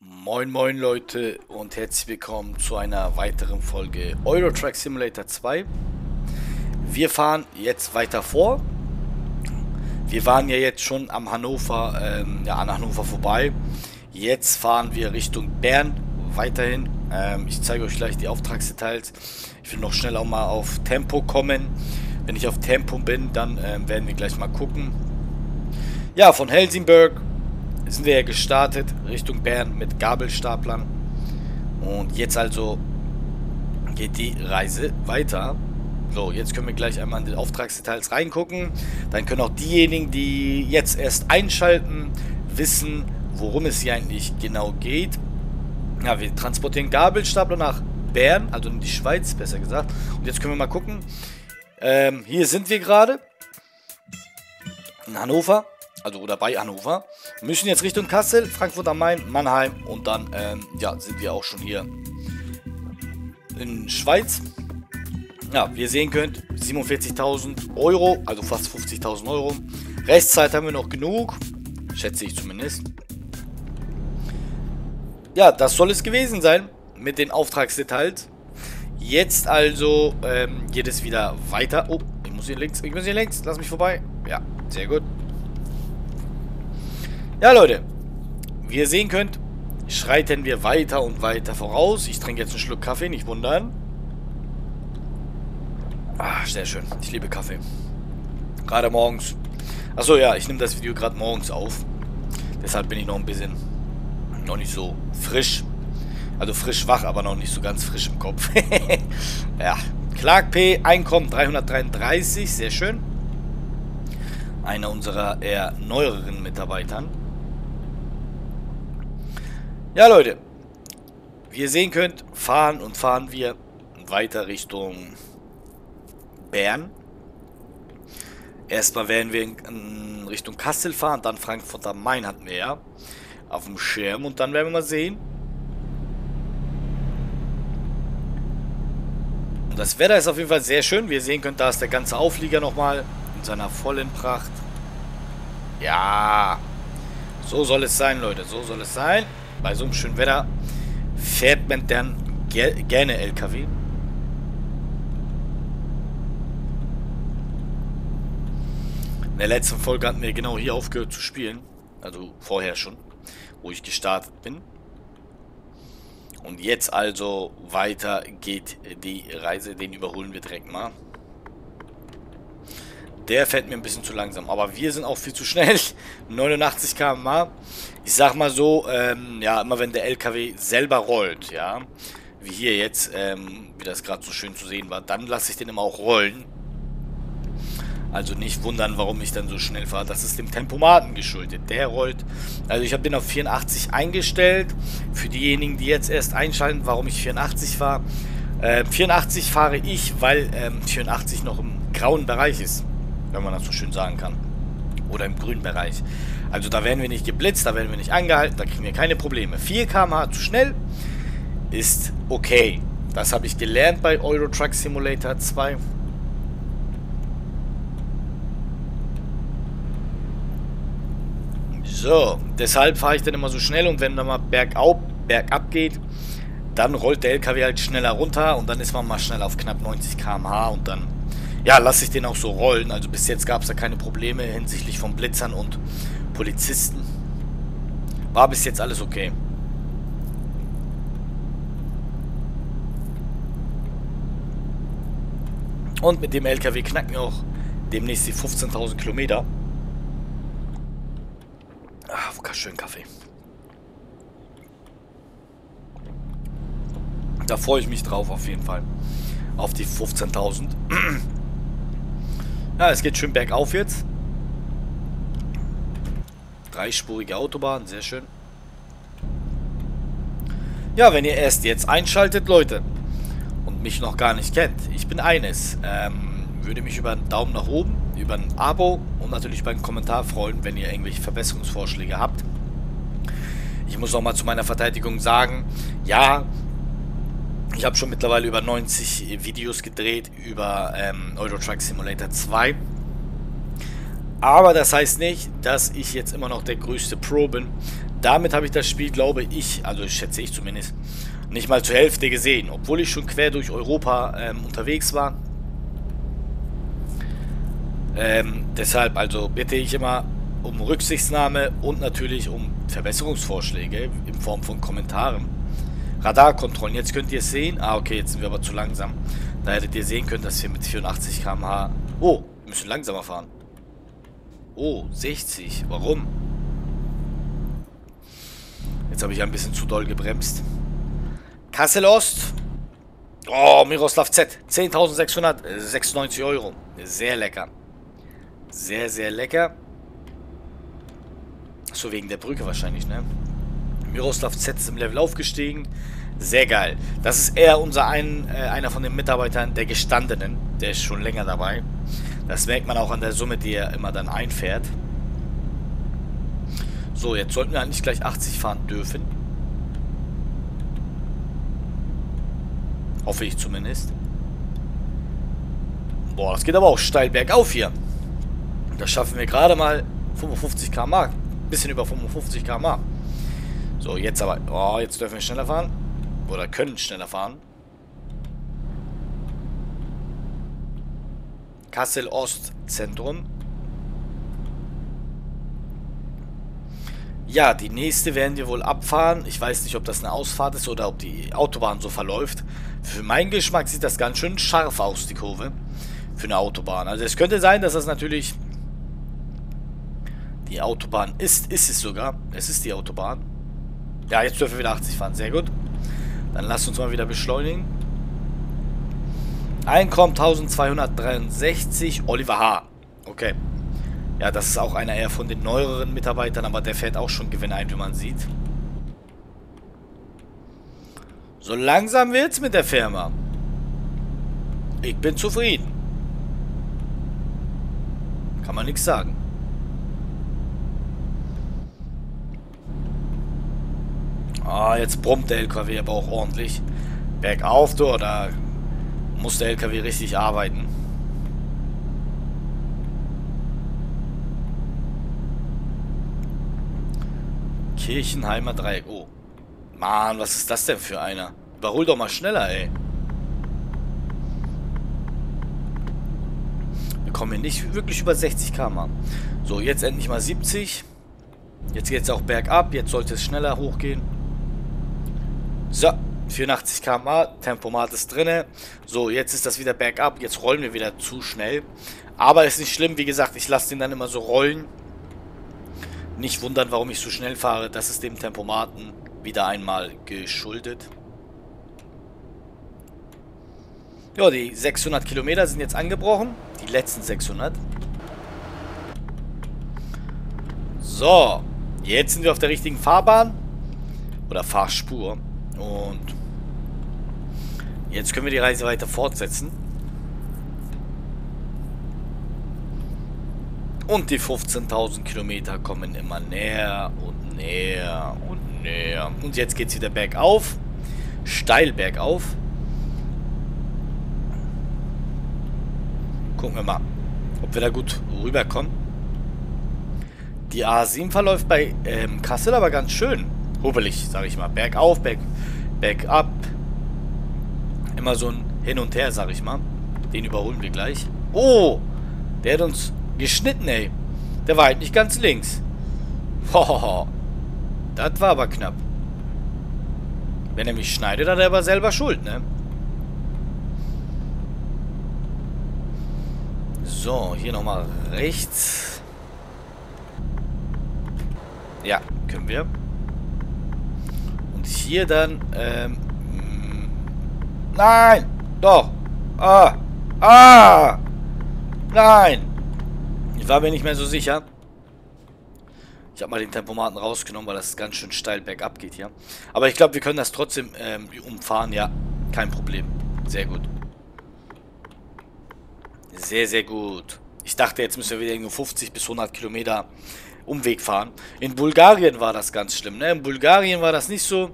Moin moin Leute und herzlich willkommen zu einer weiteren Folge Euro Truck Simulator 2. Wir fahren jetzt weiter vor. Wir waren ja jetzt schon am Hannover, ähm, ja an Hannover vorbei. Jetzt fahren wir Richtung Bern weiterhin. Ähm, ich zeige euch gleich die Auftragsdetails. Ich will noch schnell auch mal auf Tempo kommen. Wenn ich auf Tempo bin, dann ähm, werden wir gleich mal gucken. Ja, von Helsingborg sind wir ja gestartet Richtung Bern mit Gabelstaplern. Und jetzt also geht die Reise weiter. So, jetzt können wir gleich einmal in die Auftragsdetails reingucken. Dann können auch diejenigen, die jetzt erst einschalten, wissen, worum es hier eigentlich genau geht. Ja, wir transportieren Gabelstapler nach Bern, also in die Schweiz, besser gesagt. Und jetzt können wir mal gucken. Ähm, hier sind wir gerade. In Hannover also oder bei Hannover. Müssen jetzt Richtung Kassel, Frankfurt am Main, Mannheim und dann ähm, ja, sind wir auch schon hier in Schweiz. Ja, wie ihr sehen könnt, 47.000 Euro, also fast 50.000 Euro. Restzeit haben wir noch genug, schätze ich zumindest. Ja, das soll es gewesen sein mit den Auftragsdetails. Jetzt also ähm, geht es wieder weiter. Oh, ich muss hier links, ich muss hier links, lass mich vorbei. Ja, sehr gut. Ja, Leute. Wie ihr sehen könnt, schreiten wir weiter und weiter voraus. Ich trinke jetzt einen Schluck Kaffee, nicht wundern. Ah, sehr schön. Ich liebe Kaffee. Gerade morgens. Achso, ja, ich nehme das Video gerade morgens auf. Deshalb bin ich noch ein bisschen noch nicht so frisch. Also frisch wach, aber noch nicht so ganz frisch im Kopf. ja. Clark P. Einkommen 333. Sehr schön. Einer unserer eher neueren Mitarbeitern. Ja, Leute. Wie ihr sehen könnt, fahren und fahren wir weiter Richtung Bern. Erstmal werden wir in, Richtung Kassel fahren, dann Frankfurt am Main hatten wir ja auf dem Schirm und dann werden wir mal sehen. Und das Wetter ist auf jeden Fall sehr schön. Wie ihr sehen könnt, da ist der ganze Auflieger nochmal in seiner vollen Pracht. Ja, so soll es sein, Leute, so soll es sein bei so einem schönen Wetter fährt man dann ger gerne LKW. In der letzten Folge hatten wir genau hier aufgehört zu spielen. Also vorher schon, wo ich gestartet bin. Und jetzt also weiter geht die Reise. Den überholen wir direkt mal. Der fährt mir ein bisschen zu langsam. Aber wir sind auch viel zu schnell. 89 km/h. Ich sag mal so, ähm, ja, immer wenn der LKW selber rollt, ja, wie hier jetzt, ähm, wie das gerade so schön zu sehen war, dann lasse ich den immer auch rollen. Also nicht wundern, warum ich dann so schnell fahre. Das ist dem Tempomaten geschuldet. Der rollt. Also ich habe den auf 84 eingestellt. Für diejenigen, die jetzt erst einschalten, warum ich 84 fahre. Äh, 84 fahre ich, weil ähm, 84 noch im grauen Bereich ist wenn man das so schön sagen kann. Oder im grünen Bereich. Also da werden wir nicht geblitzt, da werden wir nicht angehalten, da kriegen wir keine Probleme. 4 km/h zu schnell ist okay. Das habe ich gelernt bei Euro Truck Simulator 2. So, deshalb fahre ich dann immer so schnell und wenn dann mal bergauf, bergab geht, dann rollt der LKW halt schneller runter und dann ist man mal schnell auf knapp 90 km/h und dann ja, lasse ich den auch so rollen. Also bis jetzt gab es da keine Probleme hinsichtlich von Blitzern und Polizisten. War bis jetzt alles okay. Und mit dem LKW knacken wir auch demnächst die 15.000 Kilometer. Ah, schön Kaffee. Da freue ich mich drauf auf jeden Fall. Auf die 15.000. Ja, es geht schön bergauf jetzt. Dreispurige Autobahn, sehr schön. Ja, wenn ihr erst jetzt einschaltet, Leute, und mich noch gar nicht kennt, ich bin eines. Ähm, würde mich über einen Daumen nach oben, über ein Abo und natürlich über einen Kommentar freuen, wenn ihr irgendwelche Verbesserungsvorschläge habt. Ich muss auch mal zu meiner Verteidigung sagen, ja, ich habe schon mittlerweile über 90 Videos gedreht über ähm, Euro Truck Simulator 2. Aber das heißt nicht, dass ich jetzt immer noch der größte Pro bin. damit habe ich das Spiel, glaube ich, also schätze ich zumindest, nicht mal zur Hälfte gesehen. Obwohl ich schon quer durch Europa ähm, unterwegs war. Ähm, deshalb also bitte ich immer um Rücksichtnahme und natürlich um Verbesserungsvorschläge in Form von Kommentaren. Radarkontrollen, jetzt könnt ihr es sehen. Ah, okay, jetzt sind wir aber zu langsam. Da hättet ihr sehen können, dass wir mit 84 km/h... Oh, wir müssen langsamer fahren. Oh, 60. Warum? Jetzt habe ich ein bisschen zu doll gebremst. Kassel Ost. Oh, Miroslav Z. 10.696 Euro. Sehr lecker. Sehr, sehr lecker. So wegen der Brücke wahrscheinlich, ne? Miroslav Z ist im Level aufgestiegen. Sehr geil. Das ist eher unser ein, äh, einer von den Mitarbeitern der Gestandenen. Der ist schon länger dabei. Das merkt man auch an der Summe, die er immer dann einfährt. So, jetzt sollten wir eigentlich gleich 80 fahren dürfen. Hoffe ich zumindest. Boah, das geht aber auch steil bergauf hier. Das schaffen wir gerade mal 55 km/h. Bisschen über 55 km/h. So, jetzt aber. Oh, jetzt dürfen wir schneller fahren. Oder können schneller fahren. Kassel Ost Zentrum. Ja, die nächste werden wir wohl abfahren. Ich weiß nicht, ob das eine Ausfahrt ist oder ob die Autobahn so verläuft. Für meinen Geschmack sieht das ganz schön scharf aus, die Kurve. Für eine Autobahn. Also es könnte sein, dass das natürlich die Autobahn ist. Ist es sogar. Es ist die Autobahn. Ja, jetzt dürfen wir wieder 80 fahren. Sehr gut. Dann lasst uns mal wieder beschleunigen. Einkommen 1263. Oliver H. Okay. Ja, das ist auch einer eher von den neueren Mitarbeitern, aber der fährt auch schon Gewinn ein, wie man sieht. So langsam wird's mit der Firma. Ich bin zufrieden. Kann man nichts sagen. Ah, jetzt brummt der LKW aber auch ordentlich. Bergauf, du, oder muss der LKW richtig arbeiten? Kirchenheimer Dreieck. Oh. Mann, was ist das denn für einer? Überhol doch mal schneller, ey. Wir kommen hier nicht wirklich über 60 km. So, jetzt endlich mal 70. Jetzt geht es auch bergab. Jetzt sollte es schneller hochgehen. So, 84 km/h. Tempomat ist drinne. So, jetzt ist das wieder bergab. Jetzt rollen wir wieder zu schnell. Aber ist nicht schlimm. Wie gesagt, ich lasse den dann immer so rollen. Nicht wundern, warum ich so schnell fahre. Das ist dem Tempomaten wieder einmal geschuldet. Ja, die 600 Kilometer sind jetzt angebrochen. Die letzten 600. So. Jetzt sind wir auf der richtigen Fahrbahn. Oder Fahrspur. Und jetzt können wir die Reise weiter fortsetzen. Und die 15.000 Kilometer kommen immer näher und näher und näher. Und jetzt geht es wieder bergauf. Steil bergauf. Gucken wir mal, ob wir da gut rüberkommen. Die A7 verläuft bei ähm, Kassel aber ganz schön. Hubelig, sag ich mal. Bergauf, berg, bergab. Immer so ein Hin und Her, sag ich mal. Den überholen wir gleich. Oh, der hat uns Geschnitten, ey. Der war halt nicht ganz links. Hohoho. Das war aber knapp. Wenn er mich schneidet, hat er aber selber Schuld, ne? So, hier nochmal rechts. Ja, können wir. Und hier dann, ähm... Nein! Doch! Ah! Ah! Nein! Ich war mir nicht mehr so sicher. Ich habe mal den Tempomaten rausgenommen, weil das ganz schön steil bergab geht hier. Aber ich glaube, wir können das trotzdem ähm, umfahren. Ja, kein Problem. Sehr gut. Sehr, sehr gut. Ich dachte, jetzt müssen wir wieder irgendwo 50 bis 100 Kilometer Umweg fahren. In Bulgarien war das ganz schlimm. Ne? In Bulgarien war das nicht so,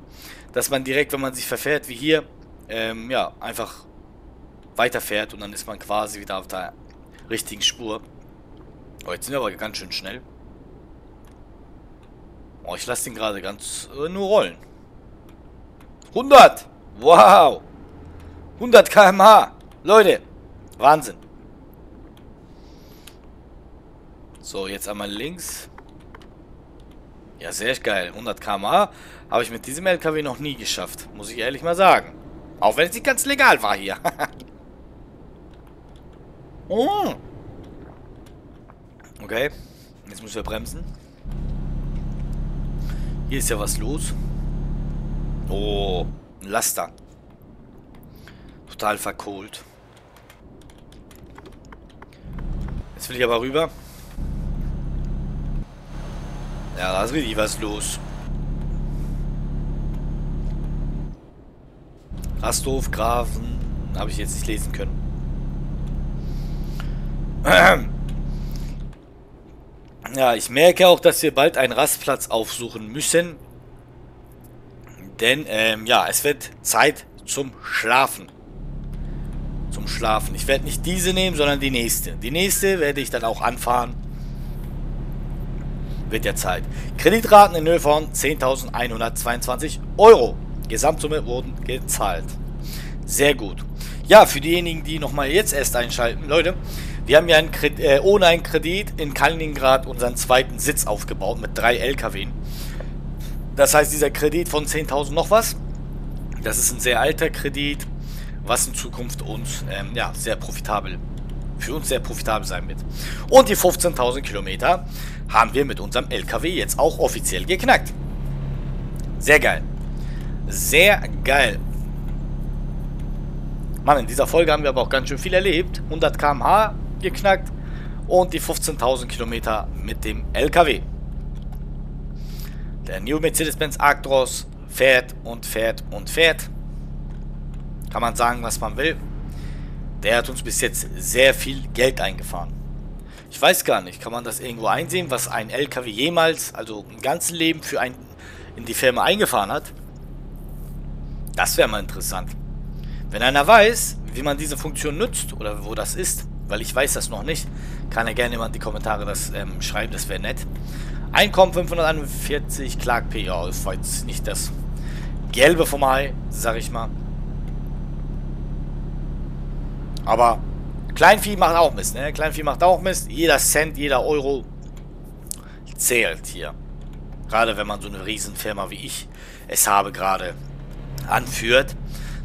dass man direkt, wenn man sich verfährt wie hier, ähm, ja, einfach weiterfährt und dann ist man quasi wieder auf der richtigen Spur. Oh, jetzt sind wir aber ganz schön schnell. Oh, ich lasse den gerade ganz äh, nur rollen. 100! Wow! 100 km/h! Leute, Wahnsinn. So, jetzt einmal links. Ja, sehr geil. 100 km/h habe ich mit diesem LKW noch nie geschafft. Muss ich ehrlich mal sagen. Auch wenn es nicht ganz legal war hier. oh. Okay. Jetzt müssen wir bremsen. Hier ist ja was los. Oh, ein Laster. Total verkohlt. Jetzt will ich aber rüber. Ja, da ist richtig was los. Rasthof, Grafen, habe ich jetzt nicht lesen können. Ja, ich merke auch, dass wir bald einen Rastplatz aufsuchen müssen. Denn, ähm, ja, es wird Zeit zum Schlafen. Zum Schlafen. Ich werde nicht diese nehmen, sondern die nächste. Die nächste werde ich dann auch anfahren. Wird ja Zeit. Kreditraten in Höhe von 10.122 Euro. Gesamtsumme wurden gezahlt. Sehr gut. Ja, für diejenigen, die nochmal jetzt erst einschalten. Leute, wir haben ja einen äh, ohne einen Kredit in Kaliningrad unseren zweiten Sitz aufgebaut mit drei LKW. Das heißt, dieser Kredit von 10.000 noch was, das ist ein sehr alter Kredit, was in Zukunft uns ähm, ja, sehr profitabel, für uns sehr profitabel sein wird. Und die 15.000 Kilometer haben wir mit unserem LKW jetzt auch offiziell geknackt. Sehr geil. Sehr geil. Mann, in dieser Folge haben wir aber auch ganz schön viel erlebt. 100 km/h geknackt und die 15.000 Kilometer mit dem LKW. Der New Mercedes-Benz Actros fährt und fährt und fährt. Kann man sagen, was man will. Der hat uns bis jetzt sehr viel Geld eingefahren. Ich weiß gar nicht, kann man das irgendwo einsehen, was ein LKW jemals, also ein ganzes Leben für ein in die Firma eingefahren hat? Das wäre mal interessant. Wenn einer weiß, wie man diese Funktion nutzt oder wo das ist, weil ich weiß das noch nicht, kann er gerne mal in die Kommentare das ähm, schreiben, das wäre nett. Einkommen 541, Clark P. Ja, das war jetzt nicht das Gelbe vom Ei, sag ich mal. Aber Kleinvieh macht auch Mist, ne? Kleinvieh macht auch Mist. Jeder Cent, jeder Euro zählt hier. Gerade wenn man so eine Riesenfirma wie ich es habe gerade anführt.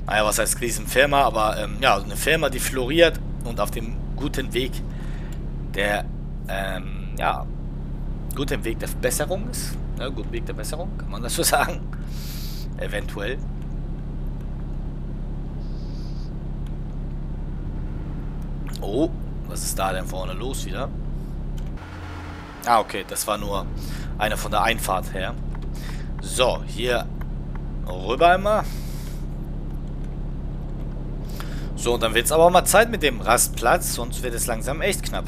Naja, was heißt Riesenfirma? Aber ähm, ja, eine Firma, die floriert und auf dem guten Weg der, ähm, ja, guten Weg der Besserung ist. Ja, guten Weg der Besserung, kann man das so sagen? Eventuell. Oh, was ist da denn vorne los wieder? Ah, okay, das war nur eine von der Einfahrt her. So, hier rüber einmal. So, dann wird es aber mal Zeit mit dem Rastplatz, sonst wird es langsam echt knapp.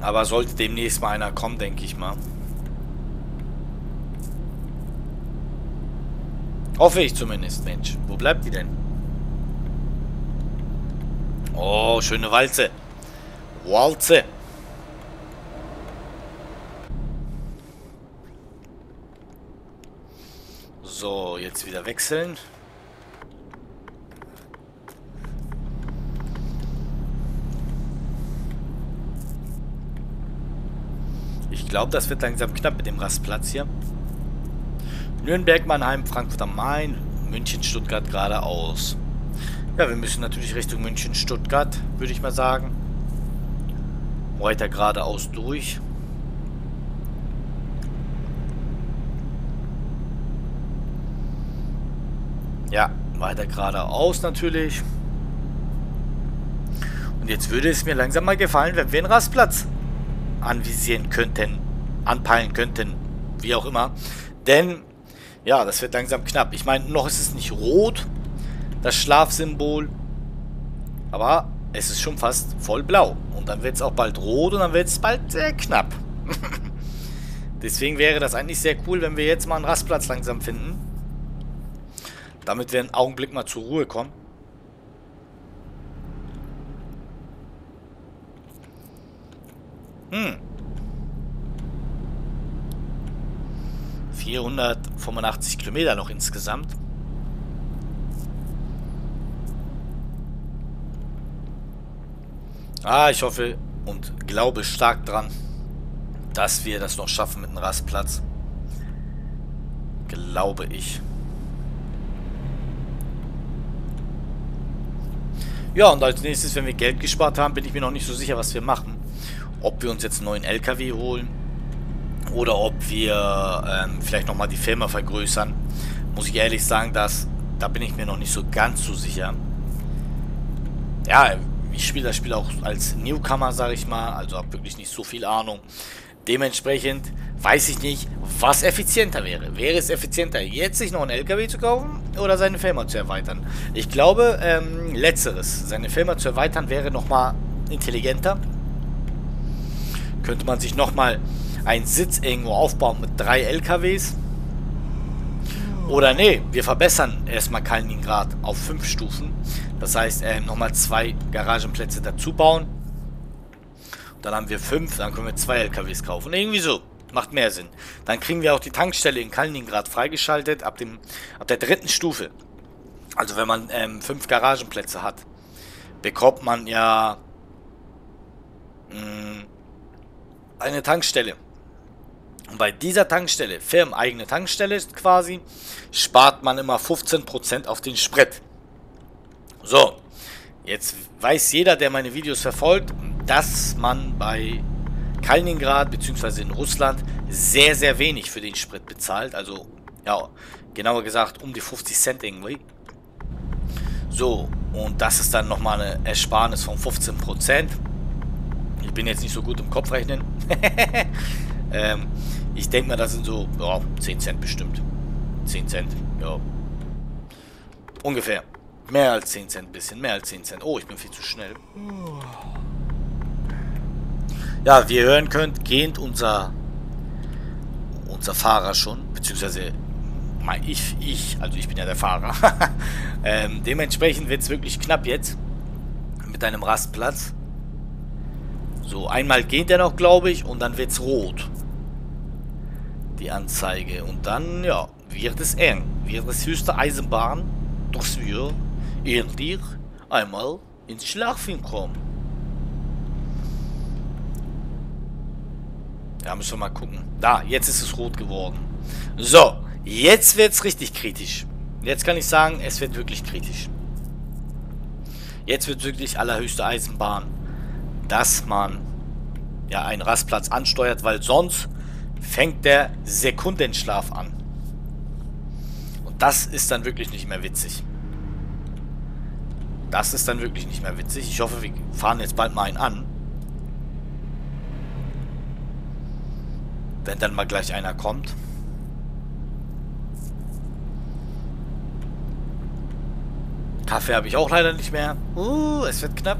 Aber sollte demnächst mal einer kommen, denke ich mal. Hoffe ich zumindest, Mensch. Wo bleibt die denn? Oh, schöne Walze. Walze. So, jetzt wieder wechseln. Ich glaube, das wird langsam knapp mit dem Rastplatz hier. Nürnberg, Mannheim, Frankfurt am Main, München, Stuttgart geradeaus. Ja, wir müssen natürlich Richtung München, Stuttgart, würde ich mal sagen. Weiter geradeaus durch. Ja, weiter geradeaus natürlich. Und jetzt würde es mir langsam mal gefallen, wenn wir einen Rastplatz anvisieren könnten, anpeilen könnten, wie auch immer. Denn, ja, das wird langsam knapp. Ich meine, noch ist es nicht rot, das Schlafsymbol, aber es ist schon fast voll blau. Und dann wird es auch bald rot und dann wird es bald sehr knapp. Deswegen wäre das eigentlich sehr cool, wenn wir jetzt mal einen Rastplatz langsam finden. Damit wir einen Augenblick mal zur Ruhe kommen. Hm. 485 Kilometer noch insgesamt. Ah, ich hoffe und glaube stark dran, dass wir das noch schaffen mit einem Rastplatz. Glaube ich. Ja, und als nächstes, wenn wir Geld gespart haben, bin ich mir noch nicht so sicher, was wir machen. Ob wir uns jetzt einen neuen LKW holen oder ob wir ähm, vielleicht nochmal die Firma vergrößern. Muss ich ehrlich sagen, dass, da bin ich mir noch nicht so ganz so sicher. Ja, ich spiele das Spiel auch als Newcomer, sage ich mal, also habe wirklich nicht so viel Ahnung. Dementsprechend weiß ich nicht, was effizienter wäre. Wäre es effizienter, jetzt sich noch einen LKW zu kaufen oder seine Firma zu erweitern? Ich glaube, ähm, letzteres. Seine Firma zu erweitern wäre nochmal intelligenter. Könnte man sich nochmal einen Sitz irgendwo aufbauen mit drei LKWs. Oder nee, wir verbessern erstmal Kaliningrad auf fünf Stufen. Das heißt, äh, nochmal zwei Garagenplätze dazu bauen. Dann haben wir fünf, dann können wir zwei LKWs kaufen. Irgendwie so. Macht mehr Sinn. Dann kriegen wir auch die Tankstelle in Kaliningrad freigeschaltet ab, dem, ab der dritten Stufe. Also wenn man ähm, Garagenplätze hat, bekommt man ja mh, mm, eine Tankstelle. Und bei dieser Tankstelle, firmeneigene Tankstelle quasi, spart man immer 15% auf den Sprit. So, jetzt weiß jeder, der meine Videos verfolgt, dass man bei Kaliningrad bzw. in Russland sehr, sehr wenig für den Sprit bezahlt. Also, ja, genauer gesagt um die 50 Cent irgendwie. So, und das ist dann nochmal eine Ersparnis von 15%. Ich bin jetzt nicht so gut im Kopfrechnen. ähm, ich denke mal, das sind so ja, 10 Cent bestimmt. 10 Cent, ja. Ungefähr. Mehr als 10 Cent, bisschen mehr als 10 Cent. Oh, ich bin viel zu schnell. Ja, wie ihr hören könnt, gehend unser unser Fahrer schon, beziehungsweise ich, ich, also ich bin ja der Fahrer. ähm, dementsprechend wird es wirklich knapp jetzt mit einem Rastplatz. So, einmal geht er noch, glaube ich, und dann wird es rot die Anzeige. Und dann, ja, wird es eng. Wird es höchste Eisenbahn, dass wir endlich einmal ins Schlafen kommen. Ja, müssen wir mal gucken. Da, jetzt ist es rot geworden. So, jetzt wird es richtig kritisch. Jetzt kann ich sagen, es wird wirklich kritisch. Jetzt wird wirklich allerhöchste Eisenbahn, dass man ja einen Rastplatz ansteuert, weil sonst fängt der Sekundenschlaf an. Und das ist dann wirklich nicht mehr witzig. Das ist dann wirklich nicht mehr witzig. Ich hoffe, wir fahren jetzt bald mal einen an. Wenn dann mal gleich einer kommt. Kaffee habe ich auch leider nicht mehr. Uh, es wird knapp.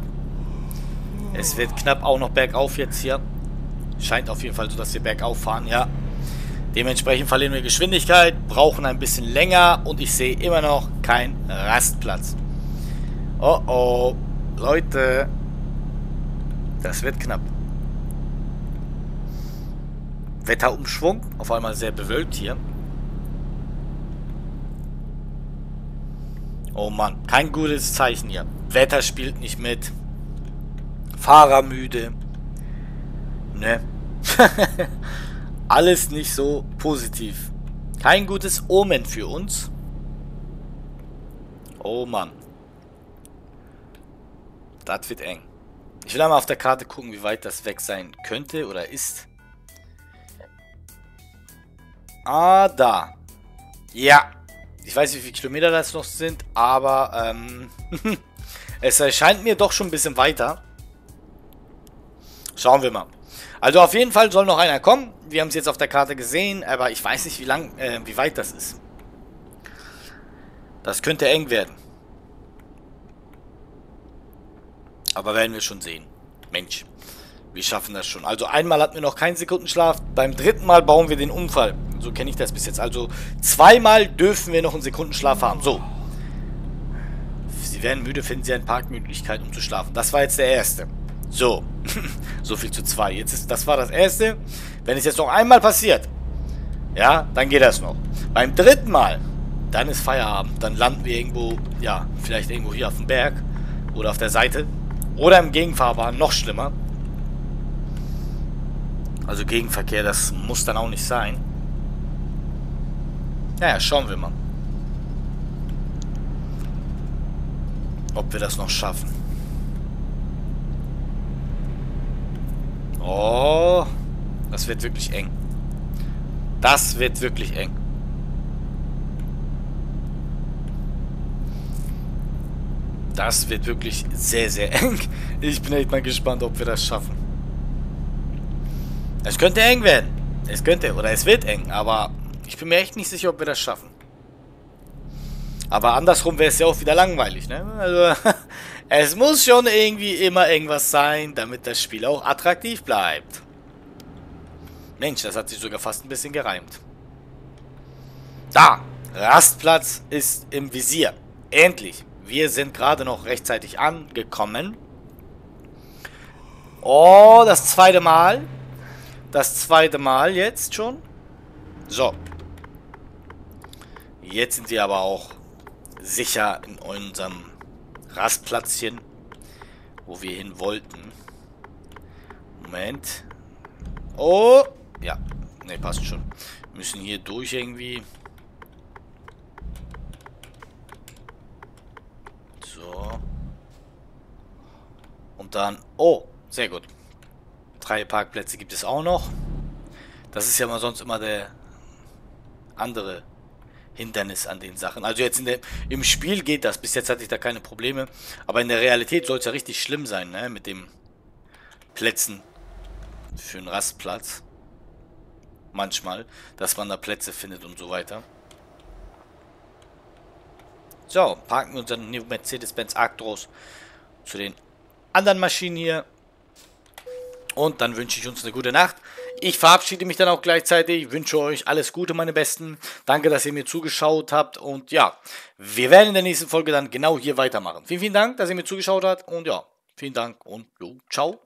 Es wird knapp auch noch bergauf jetzt hier. Scheint auf jeden Fall so, dass wir bergauf fahren, ja. Dementsprechend verlieren wir Geschwindigkeit, brauchen ein bisschen länger und ich sehe immer noch keinen Rastplatz. Oh oh, Leute, das wird knapp. Wetterumschwung, auf einmal sehr bewölkt hier. Oh Mann, kein gutes Zeichen hier. Wetter spielt nicht mit. Fahrer müde. Ne? Alles nicht so positiv. Kein gutes Omen für uns. Oh Mann. Das wird eng. Ich will einmal auf der Karte gucken, wie weit das weg sein könnte oder ist. Ah, da. Ja. Ich weiß nicht, wie viele Kilometer das noch sind, aber ähm, es erscheint mir doch schon ein bisschen weiter. Schauen wir mal. Also auf jeden Fall soll noch einer kommen. Wir haben es jetzt auf der Karte gesehen, aber ich weiß nicht, wie lang, äh, wie weit das ist. Das könnte eng werden. Aber werden wir schon sehen. Mensch, wir schaffen das schon. Also einmal hatten wir noch keinen Sekundenschlaf. Beim dritten Mal bauen wir den Unfall. So kenne ich das bis jetzt. Also zweimal dürfen wir noch einen Sekundenschlaf haben. So. Sie werden müde, finden Sie eine Parkmöglichkeit, um zu schlafen. Das war jetzt der erste. So. so viel zu zwei. Jetzt ist, das war das erste. Wenn es jetzt noch einmal passiert, Ja, dann geht das noch. Beim dritten Mal, dann ist Feierabend. Dann landen wir irgendwo, ja, vielleicht irgendwo hier auf dem Berg oder auf der Seite. Oder im Gegenfahrbahn, noch schlimmer. Also Gegenverkehr, das muss dann auch nicht sein. Naja, schauen wir mal. Ob wir das noch schaffen. Oh, das wird wirklich eng. Das wird wirklich eng. Das wird wirklich sehr, sehr eng. Ich bin echt mal gespannt, ob wir das schaffen. Es könnte eng werden. Es könnte, oder es wird eng, aber ich bin mir echt nicht sicher, ob wir das schaffen. Aber andersrum wäre es ja auch wieder langweilig, ne? Also, es muss schon irgendwie immer irgendwas sein, damit das Spiel auch attraktiv bleibt. Mensch, das hat sich sogar fast ein bisschen gereimt. Da! Rastplatz ist im Visier. Endlich. Wir sind gerade noch rechtzeitig angekommen. Oh, das zweite Mal. Das zweite Mal jetzt schon. So. Jetzt sind wir aber auch sicher in unserem Rastplatzchen, wo wir hin wollten. Moment. Oh! Ja, ne, passt schon. Wir müssen hier durch irgendwie. So. Und dann... Oh, sehr gut. Drei Parkplätze gibt es auch noch. Das ist ja mal sonst immer der andere Hindernis an den Sachen. Also jetzt der, im Spiel geht das. Bis jetzt hatte ich da keine Probleme. Aber in der Realität soll es ja richtig schlimm sein, ne? Mit den Plätzen für einen Rastplatz. Manchmal, dass man da Plätze findet und so weiter. So, parken wir unseren Mercedes-Benz Actros zu den anderen Maschinen hier. Und dann wünsche ich uns eine gute Nacht. Ich verabschiede mich dann auch gleichzeitig. Wünsche euch alles Gute, meine Besten. Danke, dass ihr mir zugeschaut habt. Und ja, wir werden in der nächsten Folge dann genau hier weitermachen. Vielen, vielen Dank, dass ihr mir zugeschaut habt. Und ja, vielen Dank und jo, ciao.